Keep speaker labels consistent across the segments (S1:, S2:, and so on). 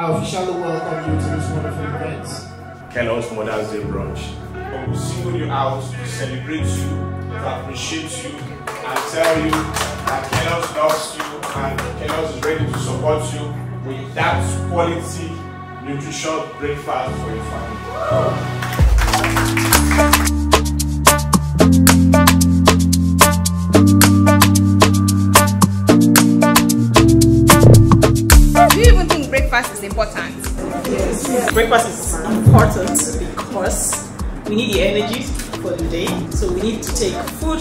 S1: I officially welcome you to this wonderful event.
S2: Kellogg's Mother's Day brunch.
S3: I will single you out to celebrate you, to appreciate you, and tell you that Kellogg's loves you and Kellogg's is ready to support you with that quality nutrition breakfast for your family.
S4: Breakfast is important?
S5: Breakfast is important because we need the energy for the day. So we need to take food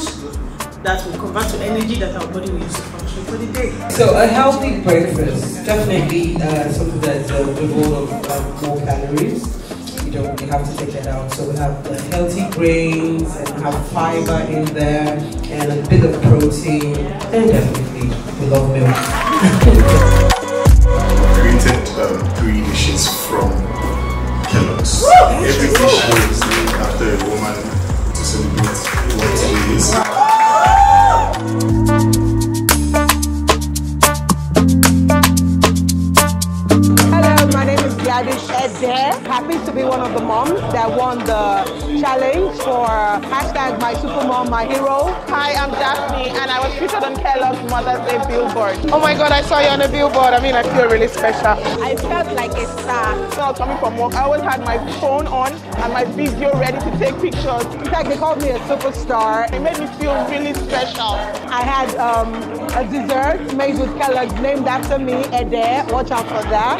S5: that will convert to energy that our body will use to function for the day.
S6: So a healthy breakfast, definitely uh, something that's uh, devoid of uh, more calories. You don't, you have to take that out. So we have the healthy grains and have fiber in there and a bit of protein and definitely we love milk.
S7: my name is Gladys Happy to be one of the moms that won the challenge for hashtag my super mom, my hero.
S8: Hi, I'm Daphne, and I was featured on Kellogg's Mother's Day billboard. Oh my God, I saw you on the billboard. I mean, I feel really special.
S7: I felt like a star.
S8: So I coming from work. I always had my phone on and my video ready to take pictures.
S7: In fact, they called me a superstar.
S8: It made me feel really special.
S7: I had um, a dessert made with Kellogg's named after me, Ede. Watch out for that.